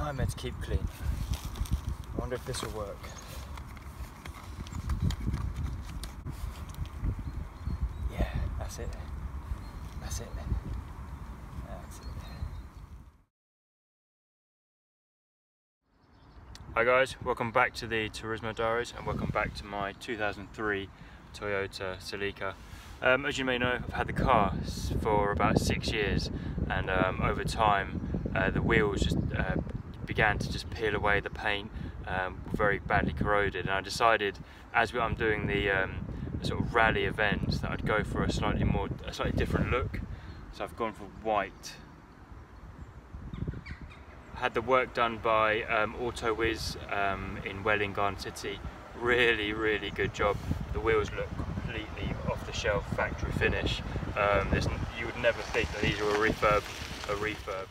nightmare to keep clean. I wonder if this will work. Yeah, that's it. That's it. That's it. Hi guys, welcome back to the Turismo Diaries and welcome back to my 2003 Toyota Celica. Um, as you may know, I've had the car for about six years and um, over time uh, the wheels just uh, began to just peel away the paint, um, very badly corroded and I decided as I'm doing the, um, sort of rally event that I'd go for a slightly more, a slightly different look. So I've gone for white had the work done by um, AutoWiz um, in Welwyn Garden City. Really, really good job. The wheels look completely off the shelf factory finish. Um, you would never think that these are a refurb. A refurb.